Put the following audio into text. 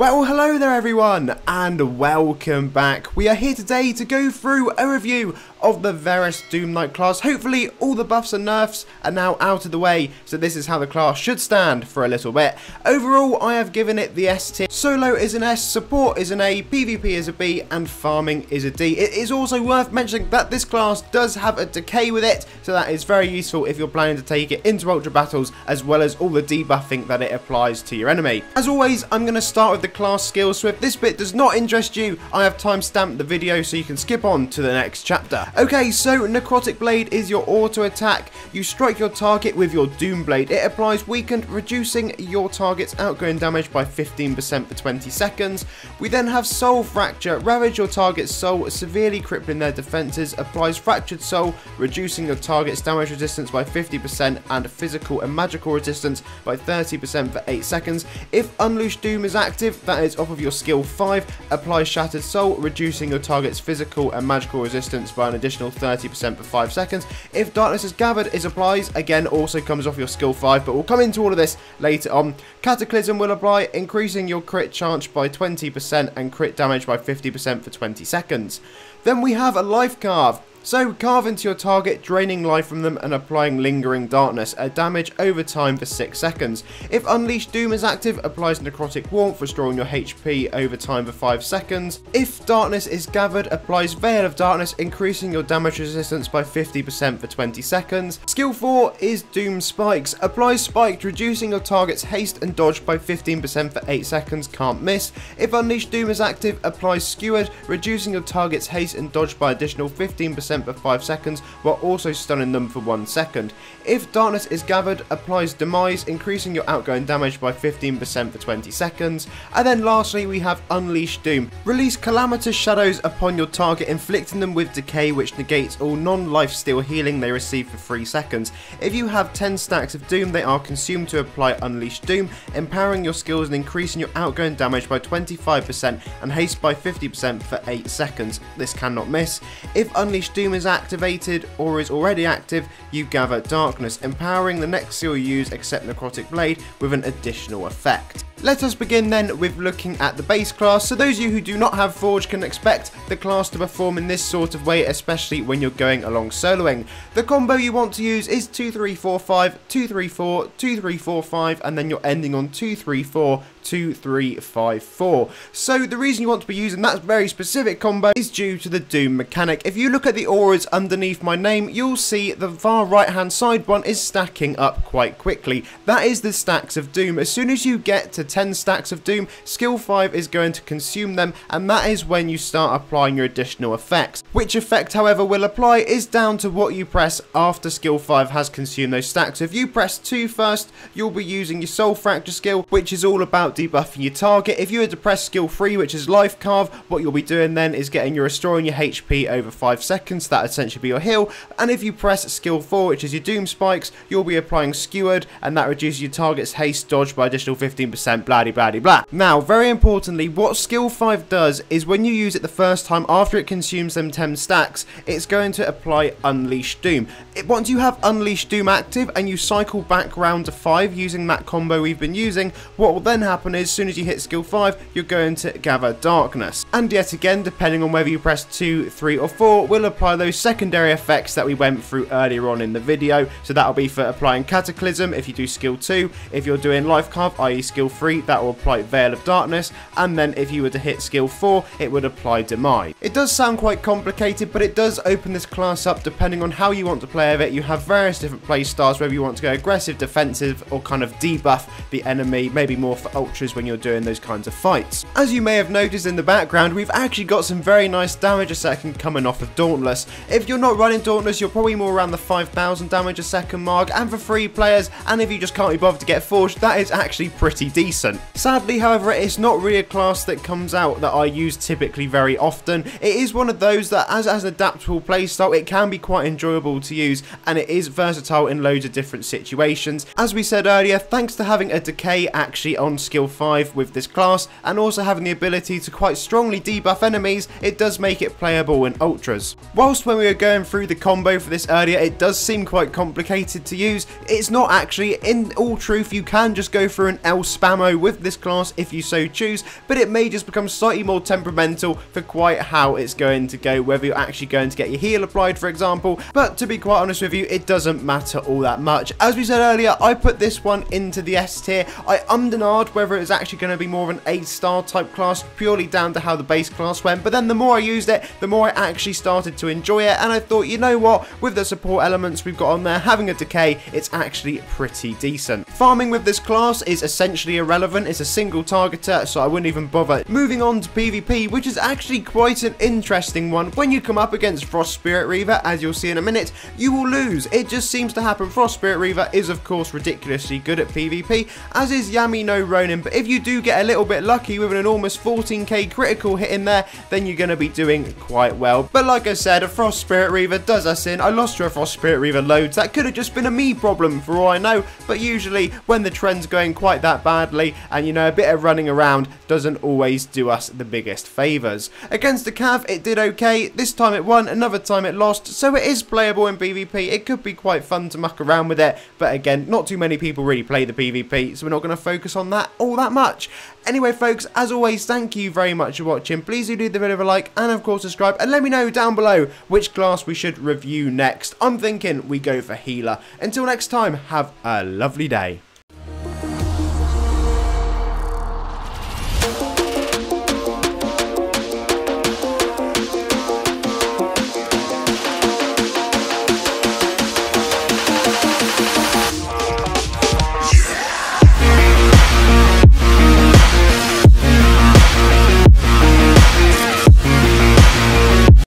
Well, hello there everyone, and welcome back. We are here today to go through a review of the Verus Doom Knight class. Hopefully all the buffs and nerfs are now out of the way, so this is how the class should stand for a little bit. Overall, I have given it the S tier. Solo is an S, support is an A, PvP is a B, and farming is a D. It is also worth mentioning that this class does have a decay with it, so that is very useful if you're planning to take it into Ultra Battles, as well as all the debuffing that it applies to your enemy. As always, I'm going to start with the class skill, so if this bit does not interest you, I have time stamped the video so you can skip on to the next chapter. Okay, so Necrotic Blade is your auto attack. You strike your target with your Doom Blade. It applies weakened, reducing your target's outgoing damage by 15% for 20 seconds. We then have Soul Fracture. Ravage your target's soul, severely crippling their defenses. Applies Fractured Soul, reducing your target's damage resistance by 50% and physical and magical resistance by 30% for 8 seconds. If Unleashed Doom is active, that is off of your skill 5. Apply Shattered Soul, reducing your target's physical and magical resistance by an additional 30% for 5 seconds. If Darkness is Gathered is applies, again also comes off your skill 5, but we'll come into all of this later on. Cataclysm will apply, increasing your crit chance by 20% and crit damage by 50% for 20 seconds. Then we have a Life Carve. So carve into your target, draining life from them and applying Lingering Darkness, a damage over time for 6 seconds. If Unleashed Doom is active, applies Necrotic Warmth, restoring your HP over time for 5 seconds. If Darkness is gathered, applies Veil of Darkness, increasing your damage resistance by 50% for 20 seconds. Skill 4 is Doom Spikes, applies Spiked, reducing your target's haste and dodge by 15% for 8 seconds, can't miss. If Unleashed Doom is active, applies Skewered, reducing your target's haste and dodge by additional 15% for 5 seconds while also stunning them for 1 second. If Darkness is gathered, applies Demise, increasing your outgoing damage by 15% for 20 seconds. And then lastly we have Unleash Doom. Release Calamitous Shadows upon your target, inflicting them with Decay which negates all non-life steal healing they receive for 3 seconds. If you have 10 stacks of Doom, they are consumed to apply Unleash Doom, empowering your skills and increasing your outgoing damage by 25% and haste by 50% for 8 seconds. This cannot miss. If Unleash Doom Doom is activated or is already active, you gather Darkness, empowering the next skill you use except Necrotic Blade with an additional effect. Let us begin then with looking at the base class. So those of you who do not have Forge can expect the class to perform in this sort of way, especially when you're going along soloing. The combo you want to use is 2345, 234, 2345, and then you're ending on 234, 2354. So the reason you want to be using that very specific combo is due to the Doom mechanic. If you look at the auras underneath my name, you'll see the far right hand side one is stacking up quite quickly. That is the stacks of Doom. As soon as you get to 10 stacks of Doom, skill 5 is going to consume them and that is when you start applying your additional effects. Which effect however will apply is down to what you press after skill 5 has consumed those stacks. If you press 2 first, you'll be using your Soul Fracture skill which is all about debuffing your target. If you were to press skill 3 which is Life Carve, what you'll be doing then is getting your restoring your HP over 5 seconds, that essentially be your heal. And if you press skill 4 which is your Doom Spikes, you'll be applying Skewered and that reduces your target's haste dodge by additional 15% blah blah blah. Now, very importantly, what skill 5 does is when you use it the first time after it consumes them 10 stacks, it's going to apply Unleash Doom. It, once you have Unleash Doom active and you cycle back round to 5 using that combo we've been using, what will then happen is as soon as you hit skill 5, you're going to gather Darkness. And yet again, depending on whether you press 2, 3 or 4, we'll apply those secondary effects that we went through earlier on in the video. So that'll be for applying Cataclysm if you do skill 2, if you're doing Life Carve, i.e. skill 3, that will apply Veil of Darkness, and then if you were to hit skill 4, it would apply Demise. It does sound quite complicated, but it does open this class up depending on how you want to play with it. You have various different play styles, whether you want to go aggressive, defensive, or kind of debuff the enemy, maybe more for ultras when you're doing those kinds of fights. As you may have noticed in the background, we've actually got some very nice damage a second coming off of Dauntless. If you're not running Dauntless, you're probably more around the 5,000 damage a second mark, and for free players, and if you just can't be bothered to get Forged, that is actually pretty decent. Sadly, however, it's not really a class that comes out that I use typically very often. It is one of those that, as, as an adaptable playstyle, it can be quite enjoyable to use, and it is versatile in loads of different situations. As we said earlier, thanks to having a decay actually on skill skill 5 with this class, and also having the ability to quite strongly debuff enemies, it does make it playable in Ultras. Whilst when we were going through the combo for this earlier, it does seem quite complicated to use, it's not actually. In all truth, you can just go through an L spammo with this class if you so choose, but it may just become slightly more temperamental for quite how it's going to go, whether you're actually going to get your heal applied, for example, but to be quite honest with you, it doesn't matter all that much. As we said earlier, I put this one into the S tier. I and ahed it's actually going to be more of an A star type class, purely down to how the base class went, but then the more I used it, the more I actually started to enjoy it, and I thought, you know what, with the support elements we've got on there, having a decay, it's actually pretty decent. Farming with this class is essentially irrelevant, it's a single targeter, so I wouldn't even bother. Moving on to PvP, which is actually quite an interesting one. When you come up against Frost Spirit Reaver, as you'll see in a minute, you will lose. It just seems to happen. Frost Spirit Reaver is of course ridiculously good at PvP, as is Yami no Ronin, but if you do get a little bit lucky with an enormous 14k critical hit in there, then you're going to be doing quite well. But like I said, a Frost Spirit Reaver does us in. I lost to a Frost Spirit Reaver loads. That could have just been a me problem for all I know, but usually when the trend's going quite that badly, and you know, a bit of running around doesn't always do us the biggest favours. Against the Cav, it did okay. This time it won, another time it lost, so it is playable in PvP. It could be quite fun to muck around with it, but again, not too many people really play the PvP, so we're not going to focus on that all that much. Anyway, folks, as always, thank you very much for watching. Please do leave the video a like and, of course, subscribe. And let me know down below which class we should review next. I'm thinking we go for Healer. Until next time, have a lovely day.